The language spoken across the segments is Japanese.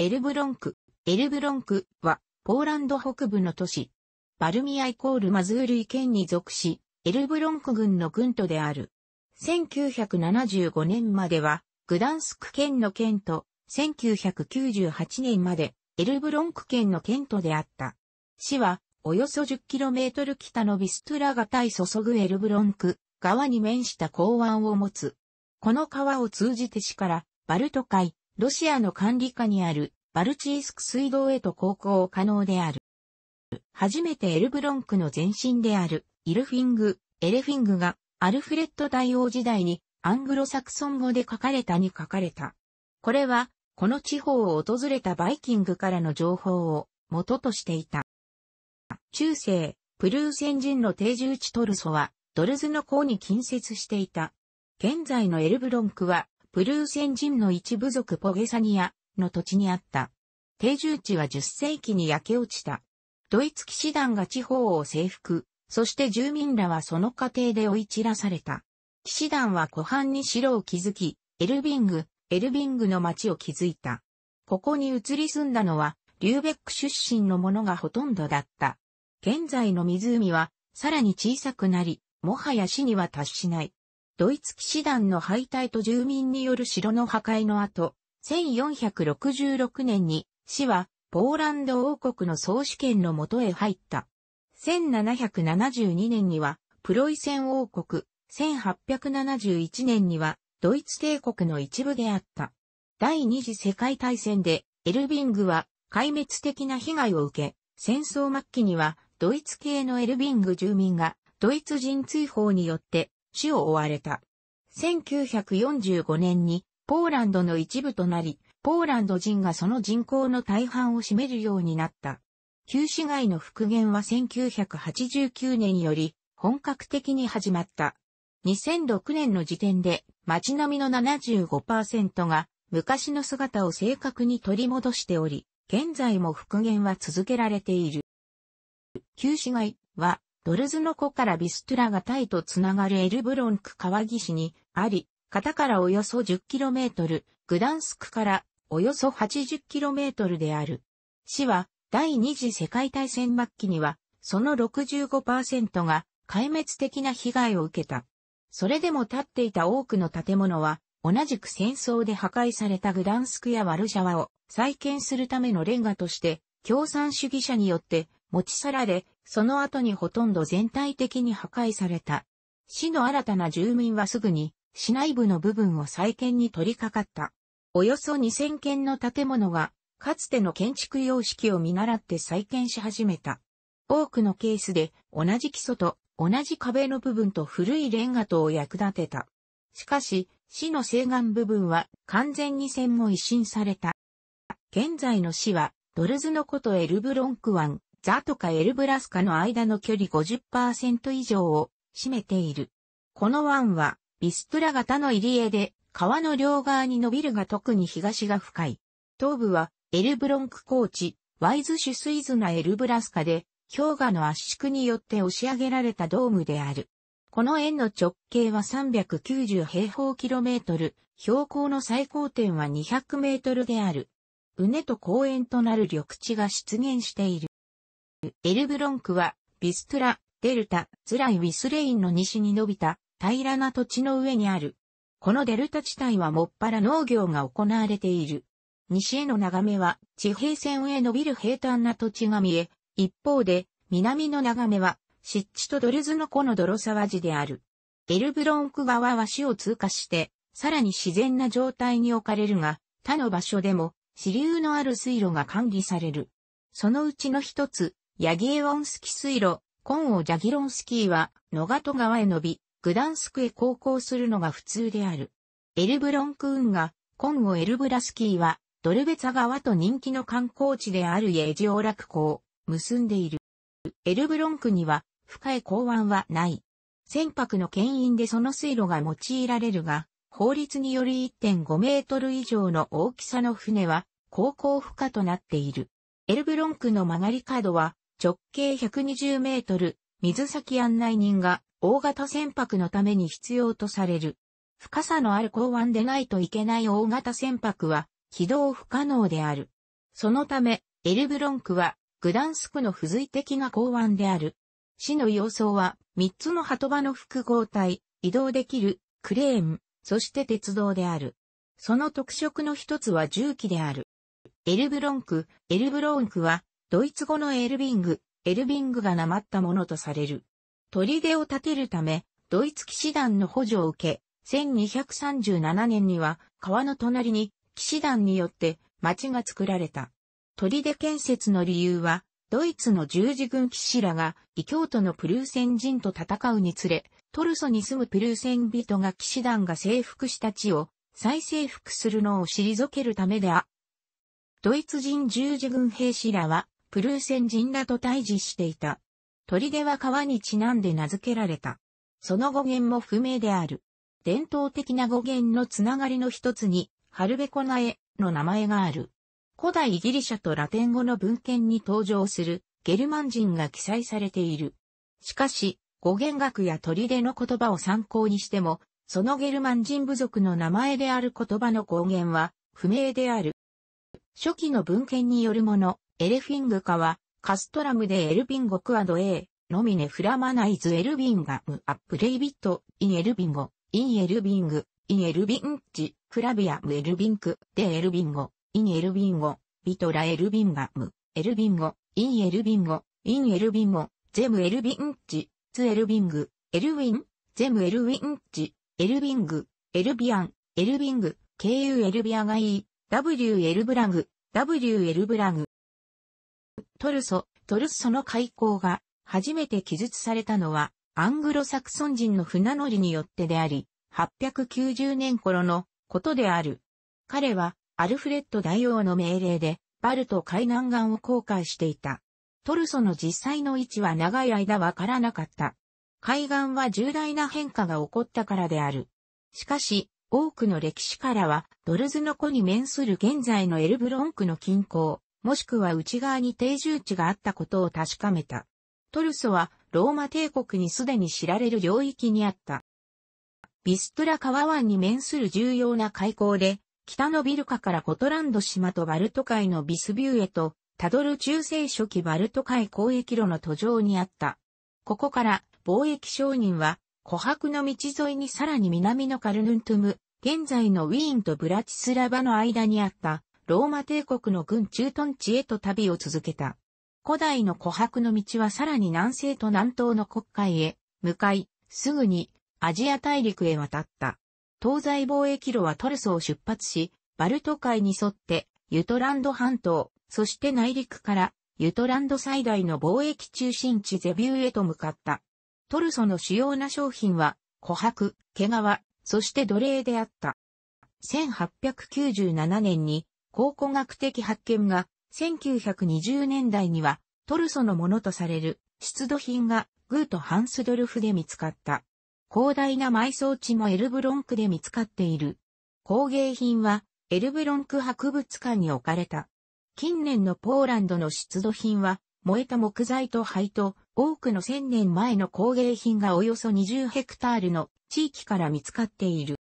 エルブロンク。エルブロンクは、ポーランド北部の都市。バルミアイコールマズールイ県に属し、エルブロンク郡の郡都である。1975年までは、グダンスク県の県都、1998年まで、エルブロンク県の県都であった。市は、およそ 10km 北のビストラ潟へ注ぐエルブロンク川に面した港湾を持つ。この川を通じて市からバルト海、ロシアの管理下にあるバルチースク水道へと航行可能である。初めてエルブロンクの前身であるイルフィング、エレフィングがアルフレッド大王時代にアングロサクソン語で書かれたに書かれた。これはこの地方を訪れたバイキングからの情報を元としていた。中世、プルーセン人の定住地トルソはドルズの港に近接していた。現在のエルブロンクは、プルーセン人の一部族ポゲサニアの土地にあった。定住地は10世紀に焼け落ちた。ドイツ騎士団が地方を征服、そして住民らはその過程で追い散らされた。騎士団は湖畔に城を築き、エルビング、エルビングの町を築いた。ここに移り住んだのは、リューベック出身の者がほとんどだった。現在の湖は、さらに小さくなり、もはや死には達しない。ドイツ騎士団の敗退と住民による城の破壊の後、1466年に死はポーランド王国の総主権のもとへ入った。1772年にはプロイセン王国、1871年にはドイツ帝国の一部であった。第二次世界大戦でエルビングは壊滅的な被害を受け、戦争末期にはドイツ系のエルビング住民がドイツ人追放によって死を追われた。1945年にポーランドの一部となり、ポーランド人がその人口の大半を占めるようになった。旧市街の復元は1989年より本格的に始まった。2006年の時点で街並みの75%が昔の姿を正確に取り戻しており、現在も復元は続けられている。旧市街はドルズノ湖からビストゥラガタイとつながるエルブロンク川岸にあり、型からおよそ 10km、グダンスクからおよそ 80km である。市は第二次世界大戦末期にはその65%が壊滅的な被害を受けた。それでも立っていた多くの建物は同じく戦争で破壊されたグダンスクやワルシャワを再建するためのレンガとして共産主義者によって持ち去られ、その後にほとんど全体的に破壊された。市の新たな住民はすぐに市内部の部分を再建に取り掛かった。およそ2000件の建物が、かつての建築様式を見習って再建し始めた。多くのケースで同じ基礎と同じ壁の部分と古いレンガとを役立てた。しかし、市の西岸部分は完全に線も一新された。現在の市は、ドルズのことエルブロンク湾、ザとかエルブラスカの間の距離50%以上を占めている。この湾はビストラ型の入り江で川の両側に伸びるが特に東が深い。東部はエルブロンク高地、ワイズシュスイズナエルブラスカで氷河の圧縮によって押し上げられたドームである。この円の直径は390平方キロメートル、標高の最高点は200メートルである。うねと公園となる緑地が出現している。エルブロンクは、ビストラ、デルタ、ズライ・ウィスレインの西に伸びた平らな土地の上にある。このデルタ地帯はもっぱら農業が行われている。西への眺めは地平線へ伸びる平坦な土地が見え、一方で南の眺めは湿地とドルズの湖の泥沢地である。エルブロンク川は市を通過して、さらに自然な状態に置かれるが、他の場所でも支流のある水路が管理される。そのうちの一つ、ヤギエウォンスキ水路、コンオ・ジャギロンスキーは、ノガト川へ伸び、グダンスクへ航行するのが普通である。エルブロンク運河、コンオ・エルブラスキーは、ドルベツァ川と人気の観光地であるイエジオラク湖を結んでいる。エルブロンクには、深い港湾はない。船舶の牽引でその水路が用いられるが、法律により1.5メートル以上の大きさの船は、航行不可となっている。エルブロンクの曲がり角は、直径120メートル、水先案内人が大型船舶のために必要とされる。深さのある港湾でないといけない大型船舶は起動不可能である。そのため、エルブロンクは、グダンスクの付随的な港湾である。市の要衝は、三つの鳩場の複合体、移動できる、クレーン、そして鉄道である。その特色の一つは重機である。エルブロンク、エルブロンクは、ドイツ語のエルビング、エルビングがなまったものとされる。砦を建てるため、ドイツ騎士団の補助を受け、1237年には川の隣に騎士団によって町が作られた。砦建設の理由は、ドイツの十字軍騎士らが異教徒のプルーセン人と戦うにつれ、トルソに住むプルーセン人が騎士団が征服した地を再征服するのを退けるためであ。ドイツ人十字軍兵士らはプルーセン人らと対峙していた。砦は川にちなんで名付けられた。その語源も不明である。伝統的な語源のつながりの一つに、ハルベコナエの名前がある。古代ギリシャとラテン語の文献に登場するゲルマン人が記載されている。しかし、語源学や砦の言葉を参考にしても、そのゲルマン人部族の名前である言葉の語源は不明である。初期の文献によるもの、エレフィングカは、カストラムでエルビンゴクアド A、ノミネフラマナイズエルビンガムアップレイビット、インエルビンゴ、インエルビング、インエルビンチ、クラビアムエルビンク、デエルビンゴ、インエルビンゴ、ビトラエルビンガム、エルビンゴ、インエルビンゴ、インエルビンゴ、ゼムエルビンチ、ツエルビング、エルウィン、ゼムエルウィンチ、エルビング、エルビアン、エルビング、KU エルビアガイ、W エルブラグ、W エルブラグ。トルソ、トルソの開港が初めて記述されたのはアングロサクソン人の船乗りによってであり、890年頃のことである。彼は、アルフレッド大王の命令で、バルト海南岸を航海していた。トルソの実際の位置は長い間わからなかった。海岸は重大な変化が起こったからである。しかし、多くの歴史家らは、ドルズの湖に面する現在のエルブロンクの近郊、もしくは内側に定住地があったことを確かめた。トルソはローマ帝国にすでに知られる領域にあった。ビストラ川湾に面する重要な海溝で、北のビルカからコトランド島とバルト海のビスビューへと、たどる中世初期バルト海交易路の途上にあった。ここから貿易商人は、琥珀の道沿いにさらに南のカルヌントゥム、現在のウィーンとブラチスラバの間にあったローマ帝国の軍駐屯地へと旅を続けた。古代の琥珀の道はさらに南西と南東の国海へ向かい、すぐにアジア大陸へ渡った。東西貿易路はトルソを出発し、バルト海に沿ってユトランド半島、そして内陸からユトランド最大の貿易中心地ゼビューへと向かった。トルソの主要な商品は琥珀、毛皮、そして奴隷であった。1897年に考古学的発見が1920年代にはトルソのものとされる出土品がグーとハンスドルフで見つかった。広大な埋葬地もエルブロンクで見つかっている。工芸品はエルブロンク博物館に置かれた。近年のポーランドの出土品は燃えた木材と灰と多くの千年前の工芸品がおよそ20ヘクタールの地域から見つかっている。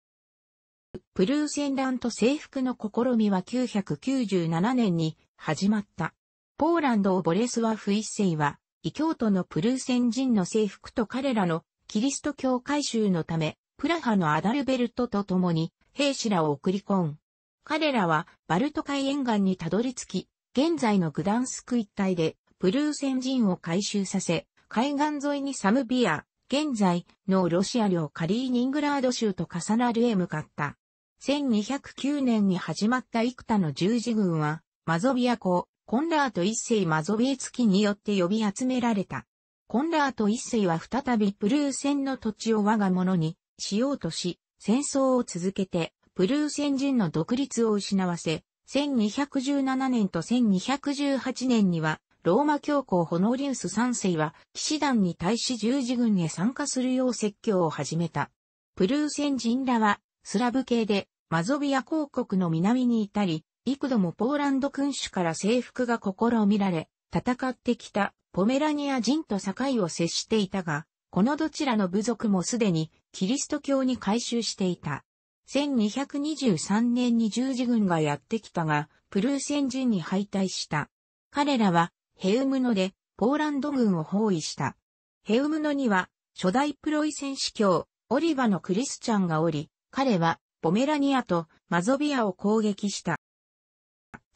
プルーセンラント征服の試みは997年に始まった。ポーランドをボレスワフ一世は、異教徒のプルーセン人の征服と彼らのキリスト教改宗のため、プラハのアダルベルトと共に兵士らを送り込ん。彼らはバルト海沿岸にたどり着き、現在のグダンスク一帯でプルーセン人を回収させ、海岸沿いにサムビア、現在のロシア領カリーニングラード州と重なるへ向かった。1209年に始まった幾多の十字軍は、マゾビア公、コンラート一世マゾビエツキによって呼び集められた。コンラート一世は再びプルーセンの土地を我が物にしようとし、戦争を続けて、プルーセン人の独立を失わせ、1217年と1218年には、ローマ教皇ホノリウス三世は、騎士団に対し十字軍へ参加するよう説教を始めた。プルーセン人らは、スラブ系で、マゾビア公国の南にいたり、幾度もポーランド君主から征服が試みられ、戦ってきたポメラニア人と境を接していたが、このどちらの部族もすでにキリスト教に改宗していた。1223年に十字軍がやってきたが、プルーセン人に敗退した。彼らは、ヘウムノで、ポーランド軍を包囲した。ヘウムノには、初代プロイセン司教、オリバのクリスチャンがおり、彼は、ポメラニアとマゾビアを攻撃した。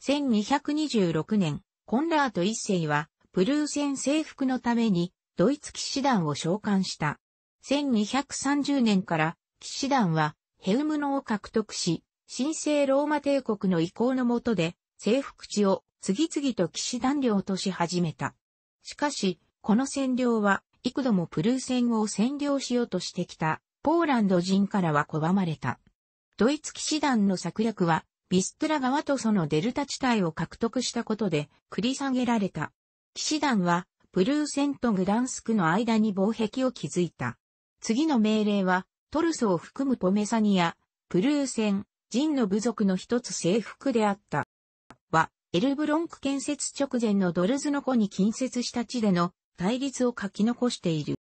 1226年、コンラート一世は、プルーセン征服のために、ドイツ騎士団を召喚した。1230年から、騎士団は、ヘウムノを獲得し、神聖ローマ帝国の意向のもとで、征服地を次々と騎士団領とし始めた。しかし、この占領は、幾度もプルーセンを占領しようとしてきた、ポーランド人からは拒まれた。ドイツ騎士団の策略は、ビストラ川とそのデルタ地帯を獲得したことで繰り下げられた。騎士団は、プルーセンとグダンスクの間に防壁を築いた。次の命令は、トルソを含むポメサニア、プルーセン、ジンの部族の一つ征服であった。は、エルブロンク建設直前のドルズの湖に近接した地での対立を書き残している。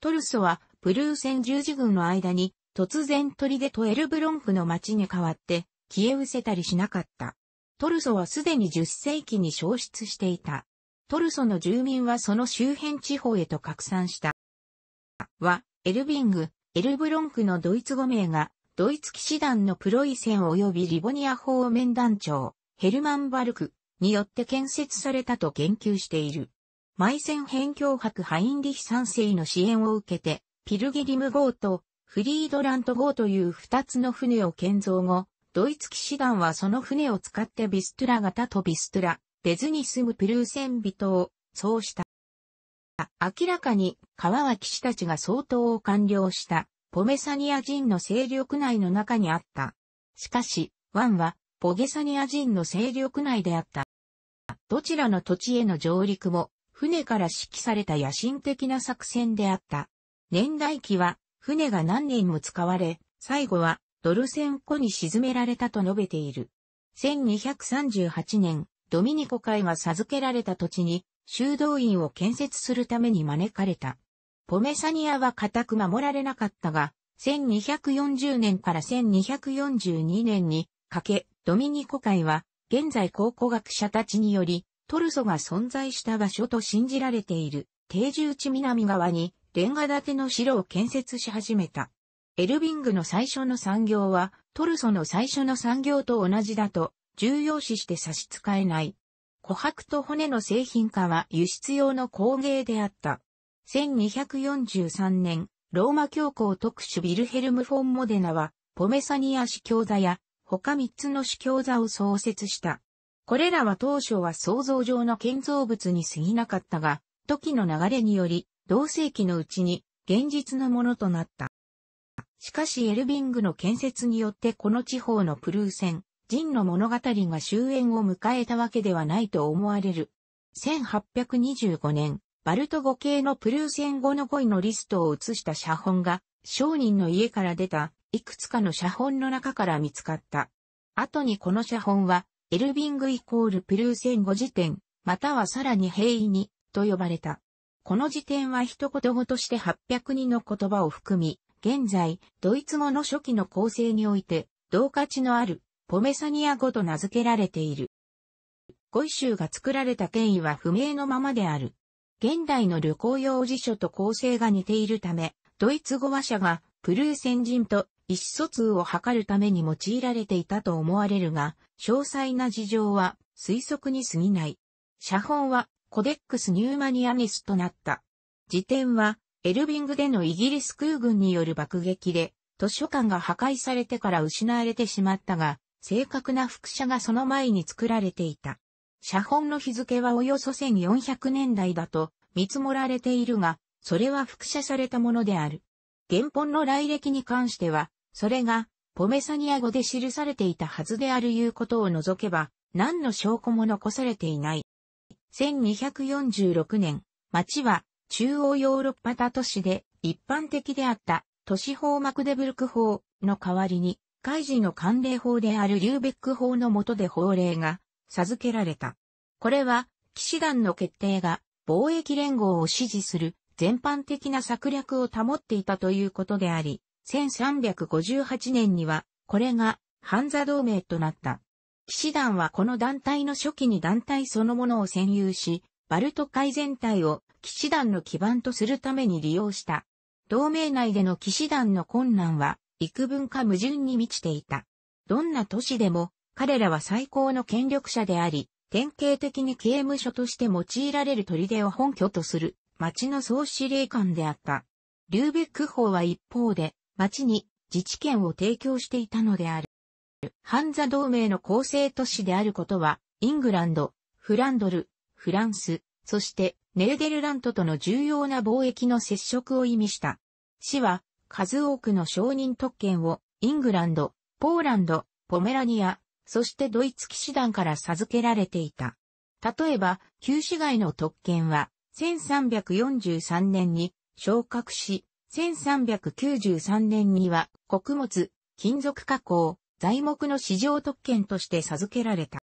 トルソは、プルーセン十字軍の間に、突然砦とエルブロンクの町に代わって、消え失せたりしなかった。トルソはすでに10世紀に消失していた。トルソの住民はその周辺地方へと拡散した。は、エルビング、エルブロンクのドイツ語名が、ドイツ騎士団のプロイセン及びリボニア方面団長、ヘルマン・バルクによって建設されたと言及している。マイセン辺境博ハインリヒ三世の支援を受けて、ピルギリム号とフリードラント号という二つの船を建造後、ドイツ騎士団はその船を使ってビストラ型とビストラ、デズに住むプルーセン人を、そうした。明らかに川は騎士たちが相当を完了したポメサニア人の勢力内の中にあった。しかし、ワンはポゲサニア人の勢力内であった。どちらの土地への上陸も船から指揮された野心的な作戦であった。年代記は船が何年も使われ、最後はドルセン湖に沈められたと述べている。1238年、ドミニコ会が授けられた土地に修道院を建設するために招かれた。ポメサニアは固く守られなかったが、1240年から1242年にかけ、ドミニコ会は、現在考古学者たちにより、トルソが存在した場所と信じられている、定住地南側に、レンガ建ての城を建設し始めた。エルビングの最初の産業は、トルソの最初の産業と同じだと、重要視して差し支えない。琥珀と骨の製品化は輸出用の工芸であった。1243年、ローマ教皇特殊ビルヘルム・フォン・モデナは、ポメサニア司教座や、他三つの司教座を創設した。これらは当初は想像上の建造物に過ぎなかったが、時の流れにより、同世紀のうちに現実のものとなった。しかしエルビングの建設によってこの地方のプルーセン、ジンの物語が終焉を迎えたわけではないと思われる。1825年、バルト語系のプルーセン語の語彙のリストを写した写本が、商人の家から出た、いくつかの写本の中から見つかった。後にこの写本は、エルビングイコールプルーセン語辞典、またはさらに平易に、と呼ばれた。この辞典は一言語として800人の言葉を含み、現在、ドイツ語の初期の構成において、同価値のある、ポメサニア語と名付けられている。語彙集が作られた経緯は不明のままである。現代の旅行用辞書と構成が似ているため、ドイツ語話者がプルーセン人と意思疎通を図るために用いられていたと思われるが、詳細な事情は推測に過ぎない。写本はコデックス・ニューマニアニスとなった。辞典はエルビングでのイギリス空軍による爆撃で図書館が破壊されてから失われてしまったが、正確な複写がその前に作られていた。写本の日付はおよそ1400年代だと見積もられているが、それは複写されたものである。原本の来歴に関しては、それがポメサニア語で記されていたはずであるいうことを除けば、何の証拠も残されていない。1246年、町は中央ヨーロッパ他都市で一般的であった都市法マクデブルク法の代わりに、海事の関連法であるリューベック法の下で法令が授けられた。これは、騎士団の決定が貿易連合を支持する全般的な策略を保っていたということであり、1358年にはこれが、ハンザ同盟となった。騎士団はこの団体の初期に団体そのものを占有し、バルト海全体を騎士団の基盤とするために利用した。同盟内での騎士団の困難は、幾分か矛盾に満ちていた。どんな都市でも、彼らは最高の権力者であり、典型的に刑務所として用いられる砦を本拠とする、町の総司令官であった。リューベック法は一方で、町に自治権を提供していたのである。ハンザ同盟の構成都市であることは、イングランド、フランドル、フランス、そしてネーデルラントとの重要な貿易の接触を意味した。市は数多くの承認特権をイングランド、ポーランド、ポメラニア、そしてドイツ騎士団から授けられていた。例えば、旧市街の特権は、1343年に昇格し、1393年には穀物、金属加工、材木の市場特権として授けられた。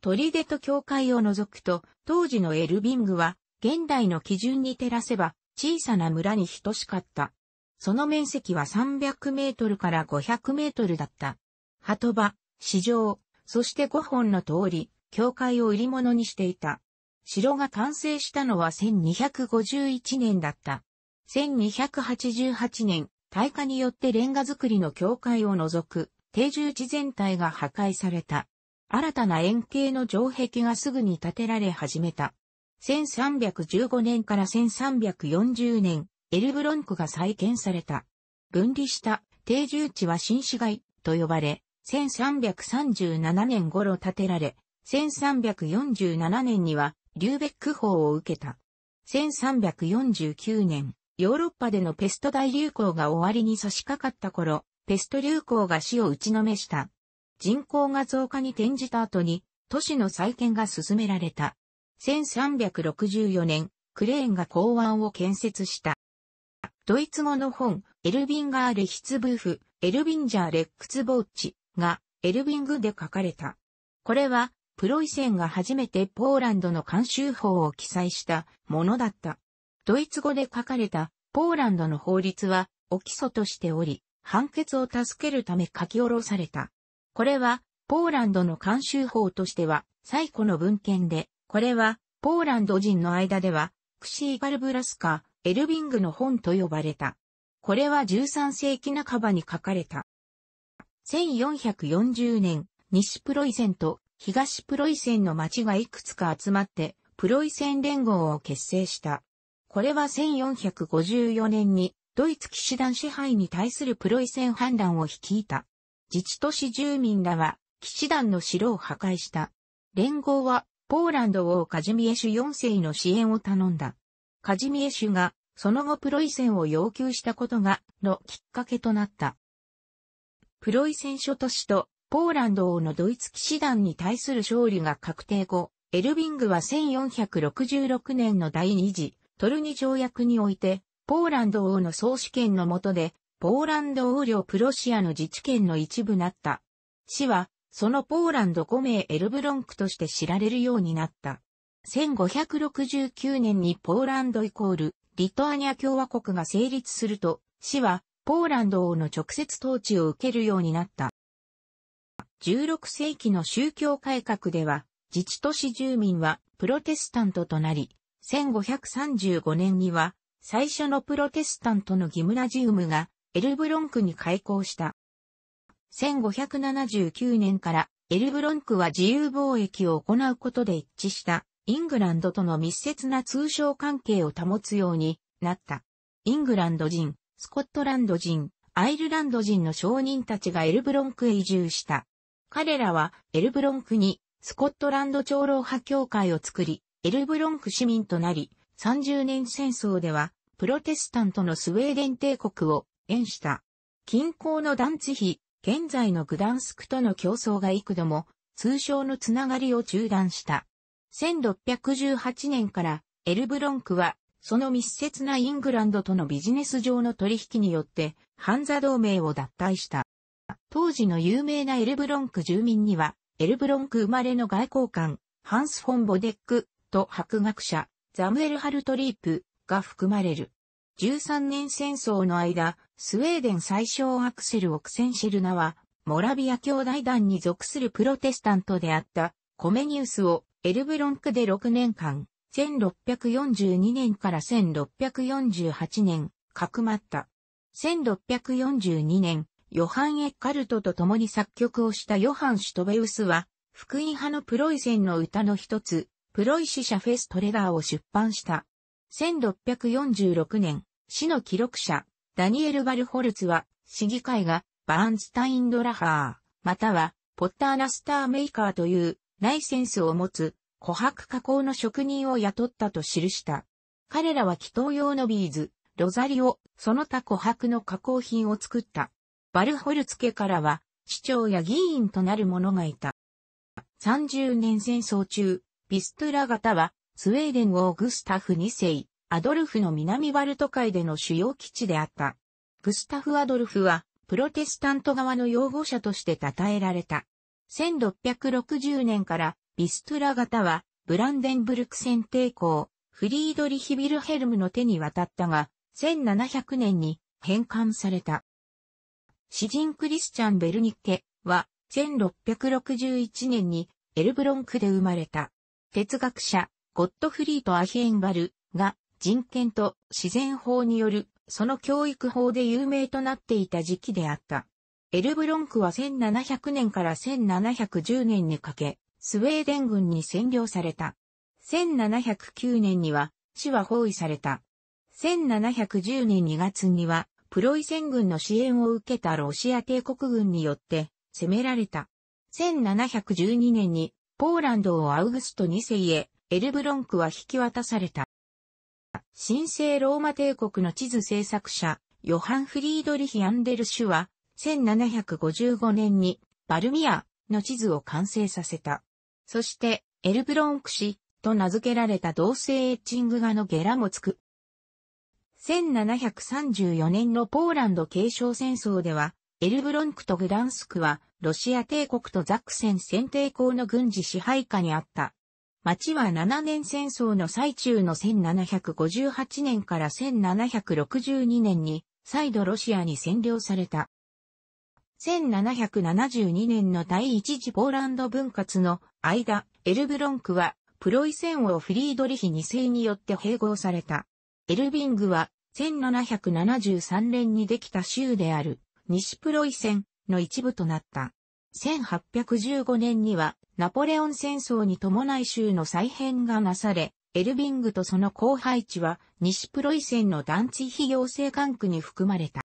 砦と教会を除くと、当時のエルビングは、現代の基準に照らせば、小さな村に等しかった。その面積は300メートルから500メートルだった。鳩場、市場、そして5本の通り、教会を売り物にしていた。城が完成したのは1251年だった。1288年、大火によってレンガ造りの教会を除く定住地全体が破壊された。新たな円形の城壁がすぐに建てられ始めた。1315年から1340年、エルブロンクが再建された。分離した定住地は新市街と呼ばれ、1337年頃建てられ、1347年にはリューベック法を受けた。1349年、ヨーロッパでのペスト大流行が終わりに差し掛かった頃、ペスト流行が死を打ちのめした。人口が増加に転じた後に、都市の再建が進められた。1364年、クレーンが港湾を建設した。ドイツ語の本、エルビンガーレヒツブーフ、エルビンジャーレックツボーチが、エルビングで書かれた。これは、プロイセンが初めてポーランドの慣習法を記載したものだった。ドイツ語で書かれたポーランドの法律は、お基礎としており、判決を助けるため書き下ろされた。これは、ポーランドの慣習法としては、最古の文献で、これは、ポーランド人の間では、クシーガルブラスカ、エルビングの本と呼ばれた。これは13世紀半ばに書かれた。1440年、西プロイセンと東プロイセンの町がいくつか集まって、プロイセン連合を結成した。これは1454年にドイツ騎士団支配に対するプロイセン反乱を率いた。自治都市住民らは騎士団の城を破壊した。連合はポーランド王カジミエシュ4世の支援を頼んだ。カジミエシュがその後プロイセンを要求したことがのきっかけとなった。プロイセン諸都市とポーランド王のドイツ騎士団に対する勝利が確定後、エルビングは1466年の第二次トルニ条約において、ポーランド王の総主権の下で、ポーランド王領プロシアの自治権の一部なった。市は、そのポーランド5名エルブロンクとして知られるようになった。1569年にポーランドイコール、リトアニア共和国が成立すると、市は、ポーランド王の直接統治を受けるようになった。16世紀の宗教改革では、自治都市住民はプロテスタントとなり、1535年には最初のプロテスタントのギムナジウムがエルブロンクに開校した。1579年からエルブロンクは自由貿易を行うことで一致したイングランドとの密接な通商関係を保つようになった。イングランド人、スコットランド人、アイルランド人の商人たちがエルブロンクへ移住した。彼らはエルブロンクにスコットランド長老派教会を作り、エルブロンク市民となり、30年戦争では、プロテスタントのスウェーデン帝国を援した。近郊のダンツヒ、現在のグダンスクとの競争が幾度も、通商のつながりを中断した。1618年からエルブロンクは、その密接なイングランドとのビジネス上の取引によって、ハンザ同盟を脱退した。当時の有名なエルブロンク住民には、エルブロンク生まれの外交官、ハンス・フォン・ボデック、と博学者、ザムエル・ハルトリープが含まれる。13年戦争の間、スウェーデン最小アクセル・オクセンシェルナは、モラビア兄弟団に属するプロテスタントであったコメニウスをエルブロンクで6年間、1642年から1648年、かくまった。1642年、ヨハン・エッカルトと共に作曲をしたヨハン・シュトベウスは、福音派のプロイセンの歌の一つ、 Preussische Festlieder を出版した。1646年、死の記録者、ダニエル・バルホルツは、市議会が Bernsteindreher、または、 Paternostermacher というライセンスを持つ琥珀加工の職人を雇ったと記した。彼らは祈祷用のビーズ、ロザリオ、その他琥珀の加工品を作った。バルホルツ家からは、市長や議員となる者がいた。30年戦争中、ビストゥラ型は、スウェーデンオーグスタフ2世、アドルフの南バルト海での主要基地であった。グスタフ・アドルフは、プロテスタント側の擁護者として称えられた。1660年からビストゥラ型はブランデンブルク戦帝公フリードリヒ・ビルヘルムの手に渡ったが、1700年に返還された。詩人クリスチャン・ベルニッケは1661年にエルブロンクで生まれた。哲学者ゴットフリート・アヒェンバルが人権と自然法によるその教育法で有名となっていた時期であった。エルブロンクは1700年から1710年にかけ、スウェーデン軍に占領された。1709年には、市は包囲された。1710年2月には、プロイセン軍の支援を受けたロシア帝国軍によって攻められた。1712年にポーランドをアウグスト2世へエルブロンクは引き渡された。神聖ローマ帝国の地図制作者、ヨハン・フリードリヒ・アンデルシュは、1755年にバルミアの地図を完成させた。そして、エルブロンク市と名付けられた同性エッチング画のゲラもつく。1734年のポーランド継承戦争では、エルブロンクとグダンスクは、ロシア帝国とザクセン選定校の軍事支配下にあった。町は7年戦争の最中の1758年から1762年に再度ロシアに占領された。1772年の第一次ポーランド分割の間、エルブロンクはプロイセン王フリードリヒ2世によって併合された。エルビングは1773年にできた州である西プロイセンの一部となった。1815年にはナポレオン戦争に伴い州の再編がなされ、エルビングとその後輩地は西プロイセンの団地非行政管区に含まれた。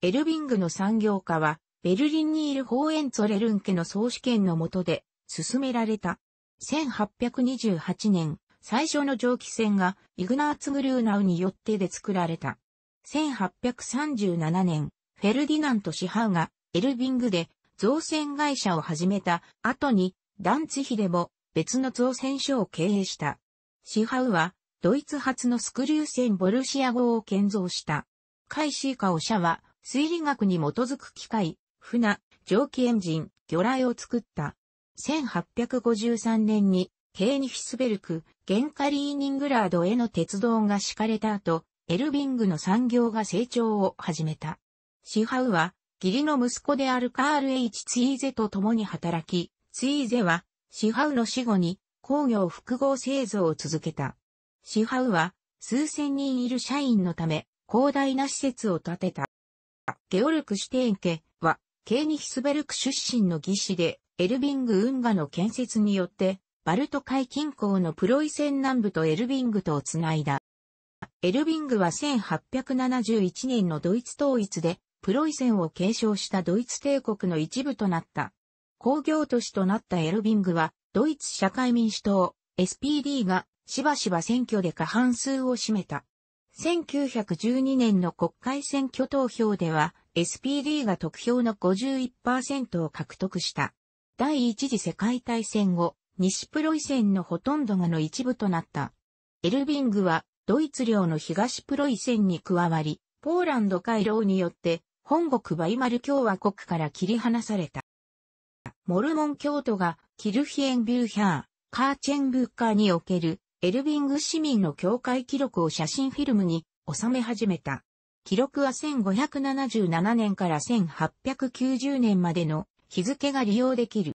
エルビングの産業化は、ベルリンにいるホーエンツォレルン家の総主権の下で進められた。1828年、最初の蒸気船がイグナーツ・グルーナウによってで作られた。1837年、フェルディナント・シハウがエルビングで造船会社を始めた後に、ダンツヒでも別の造船所を経営した。シハウは、ドイツ発のスクリュー船ボルシア号を建造した。海シーカオ社は、推理学に基づく機械、船、蒸気エンジン、魚雷を作った。1853年に、ケーニフィスベルク、ゲンカリーニングラードへの鉄道が敷かれた後、エルビングの産業が成長を始めた。シハウは、義理の息子であるカール・ H・ ツイーゼと共に働き、ツイーゼは、シハウの死後に工業複合製造を続けた。シハウは、数千人いる社員のため、広大な施設を建てた。ゲオルク・シュテーン家は、ケーニヒスベルク出身の義士で、エルビング運河の建設によって、バルト海近郊のプロイセン南部とエルビングとをつないだ。エルビングは1871年のドイツ統一でプロイセンを継承したドイツ帝国の一部となった。工業都市となったエルビングは、ドイツ社会民主党、SPD がしばしば選挙で過半数を占めた。1912年の国会選挙投票では、SPD が得票の51%を獲得した。第一次世界大戦後、西プロイセンのほとんどがの一部となった。エルビングは、ドイツ領の東プロイセンに加わり、ポーランド回廊によって本国バイマル共和国から切り離された。モルモン教徒がキルヒエンビューヒャー、カーチェンブッカーにおけるエルビング市民の教会記録を写真フィルムに収め始めた。記録は1577年から1890年までの日付が利用できる。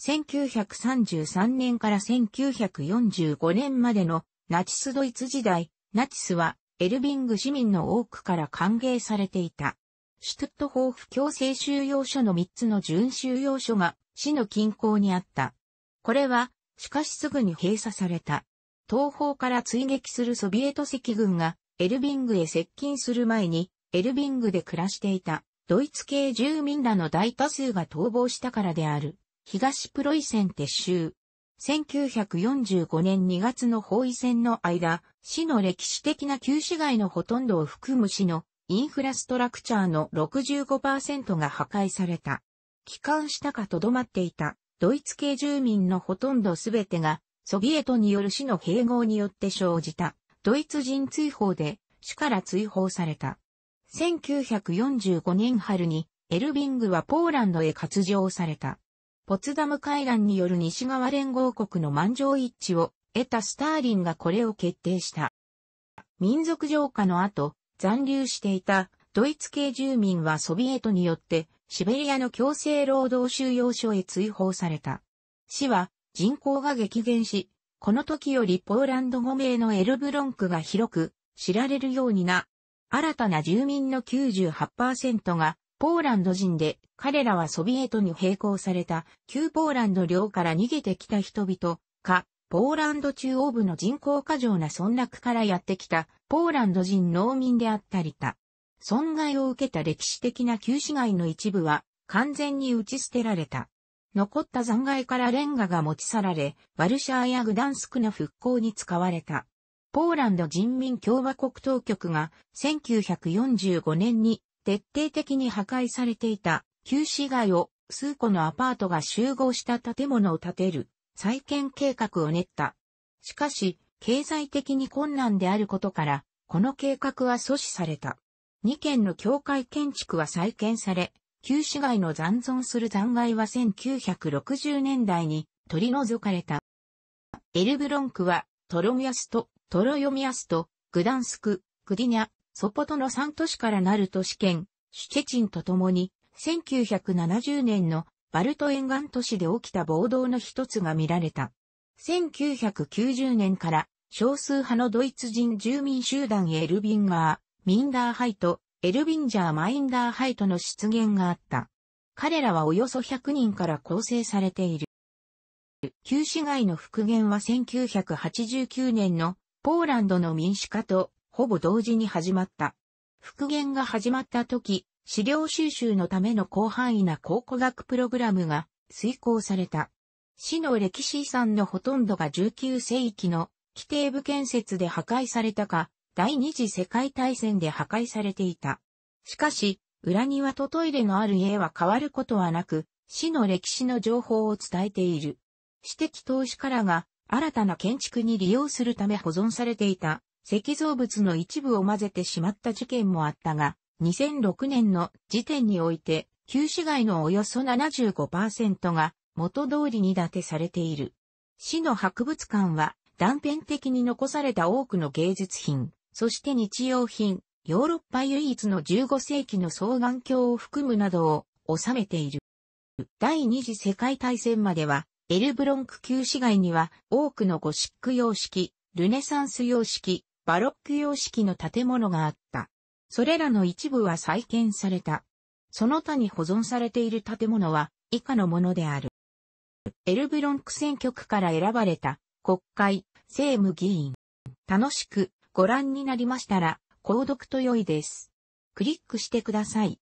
1933年から1945年までのナチスドイツ時代、ナチスはエルビング市民の多くから歓迎されていた。シュトットホーフ強制収容所の3つの準収容所が市の近郊にあった。これは、しかしすぐに閉鎖された。東方から追撃するソビエト赤軍がエルビングへ接近する前に、エルビングで暮らしていたドイツ系住民らの大多数が逃亡したからである。東プロイセン撤収。1945年2月の包囲戦の間、市の歴史的な旧市街のほとんどを含む市のインフラストラクチャーの65%が破壊された。帰還したかとどまっていたドイツ系住民のほとんどすべてがソビエトによる市の併合によって生じたドイツ人追放で市から追放された。1945年春にエルビングはポーランドへ割譲された。ポツダム会談による西側連合国の満場一致を得たスターリンがこれを決定した。民族浄化の後、残留していたドイツ系住民はソビエトによってシベリアの強制労働収容所へ追放された。市は人口が激減し、この時よりポーランド語名のエルブロンクが広く知られるようにな。新たな住民の98%がポーランド人で、彼らはソビエトに並行された旧ポーランド領から逃げてきた人々か、ポーランド中央部の人口過剰な村落からやってきたポーランド人農民であったりた。損害を受けた歴史的な旧市街の一部は完全に打ち捨てられた。残った残骸からレンガが持ち去られ、ワルシャーやグダンスクの復興に使われた。ポーランド人民共和国当局が1945年に徹底的に破壊されていた旧市街を数個のアパートが集合した建物を建てる再建計画を練った。しかし、経済的に困難であることから、この計画は阻止された。2軒の教会建築は再建され、旧市街の残存する残骸は1960年代に取り除かれた。エルブロンクはトロミアスト、トロヨミアスト、グダンスク、クディニャ、ソポトの3都市からなる都市圏、シュチェチンとともに、1970年のバルト沿岸都市で起きた暴動の一つが見られた。1990年から少数派のドイツ人住民集団エルビンガー、Minderheit、Elbinger Minderheit の出現があった。彼らはおよそ100人から構成されている。旧市街の復元は1989年のポーランドの民主化とほぼ同時に始まった。復元が始まった時、資料収集のための広範囲な考古学プログラムが遂行された。市の歴史遺産のほとんどが19世紀の規定部建設で破壊されたか、第二次世界大戦で破壊されていた。しかし、裏庭とトイレのある家は変わることはなく、市の歴史の情報を伝えている。私的投資家らが新たな建築に利用するため保存されていた石造物の一部を混ぜてしまった事件もあったが、2006年の時点において、旧市街のおよそ75%が元通りに建てされている。市の博物館は断片的に残された多くの芸術品、そして日用品、ヨーロッパ唯一の15世紀の双眼鏡を含むなどを収めている。第二次世界大戦までは、エルブロンク旧市街には多くのゴシック様式、ルネサンス様式、バロック様式の建物があった。それらの一部は再建された。その他に保存されている建物は以下のものである。エルブロンク選挙区から選ばれた国会、政務議員。楽しくご覧になりましたら、購読と良いです。クリックしてください。